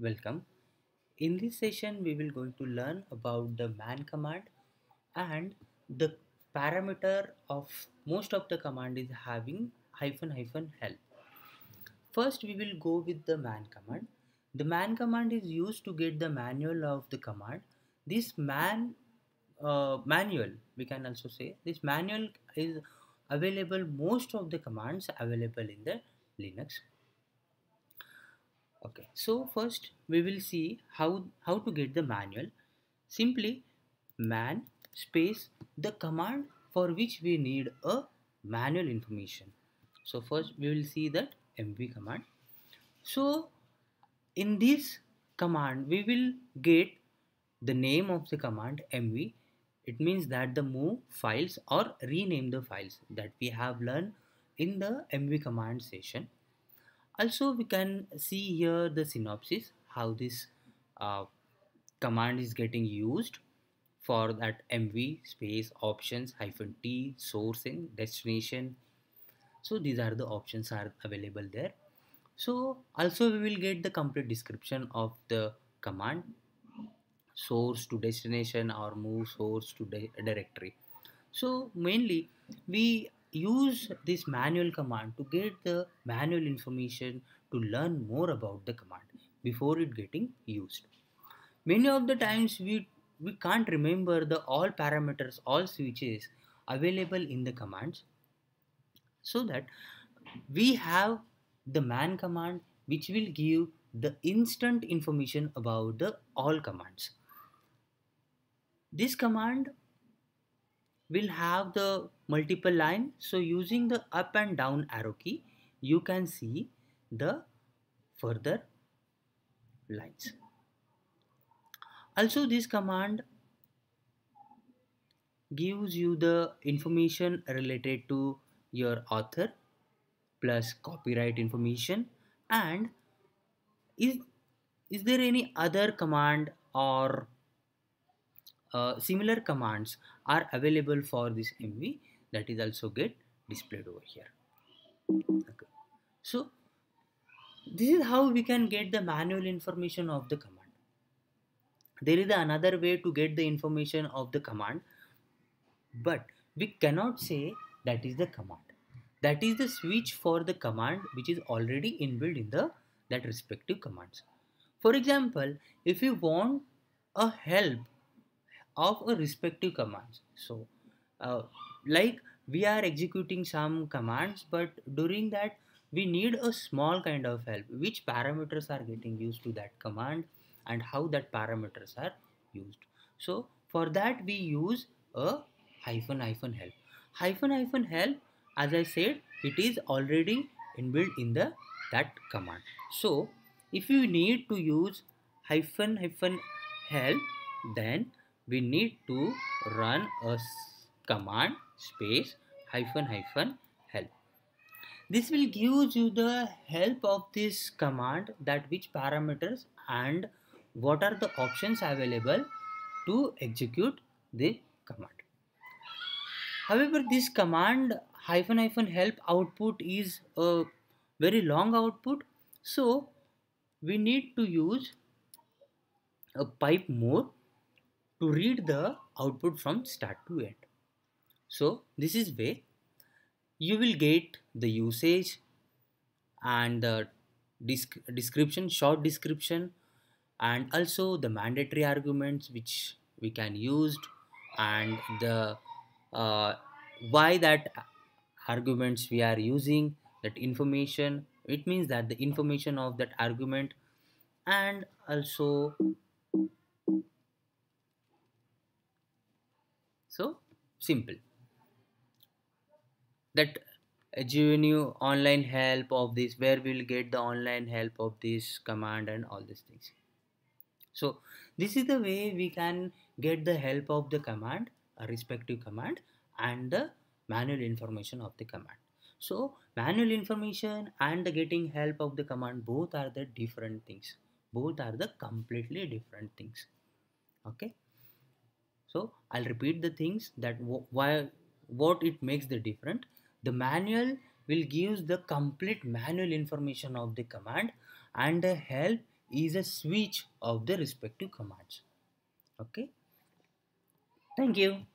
Welcome. In this session, we will going to learn about the man command and the parameter of most of the command is having hyphen hyphen help. First, we will go with the man command. The man command is used to get the manual of the command. This man uh, manual, we can also say this manual is available most of the commands available in the Linux okay. So first we will see how how to get the manual. Simply man space the command for which we need a manual information. So first we will see that mv command. So in this command we will get the name of the command mv it means that the move files or rename the files that we have learned in the mv command session also we can see here the synopsis how this uh, command is getting used for that mv space options hyphen t sourcing destination. So these are the options are available there. So also we will get the complete description of the command source to destination or move source to directory. So mainly we use this manual command to get the manual information to learn more about the command before it getting used. Many of the times we we can't remember the all parameters all switches available in the commands so that we have the man command which will give the instant information about the all commands. This command will have the multiple line. So using the up and down arrow key you can see the further lines. Also this command gives you the information related to your author plus copyright information. And is is there any other command or uh, similar commands are available for this MV that is also get displayed over here. Okay. So this is how we can get the manual information of the command. There is another way to get the information of the command but we cannot say that is the command. That is the switch for the command which is already inbuilt in the that respective commands. For example, if you want a help of a respective commands. So, uh, like we are executing some commands, but during that we need a small kind of help. Which parameters are getting used to that command and how that parameters are used. So, for that we use a hyphen hyphen help. Hyphen hyphen help, as I said, it is already inbuilt in the that command. So, if you need to use hyphen hyphen help, then we need to run a command space hyphen hyphen help. This will give you the help of this command that which parameters and what are the options available to execute the command. However, this command hyphen hyphen help output is a very long output. So, we need to use a pipe more to read the output from start to end. So this is way you will get the usage and the description, short description and also the mandatory arguments which we can use and the uh, why that arguments we are using that information. It means that the information of that argument and also so simple that GNU online help of this where we'll get the online help of this command and all these things. So this is the way we can get the help of the command a respective command and the manual information of the command. So manual information and the getting help of the command both are the different things. Both are the completely different things. Okay? So I'll repeat the things that why what it makes the different. The manual will give the complete manual information of the command and the help is a switch of the respective commands. Okay? Thank you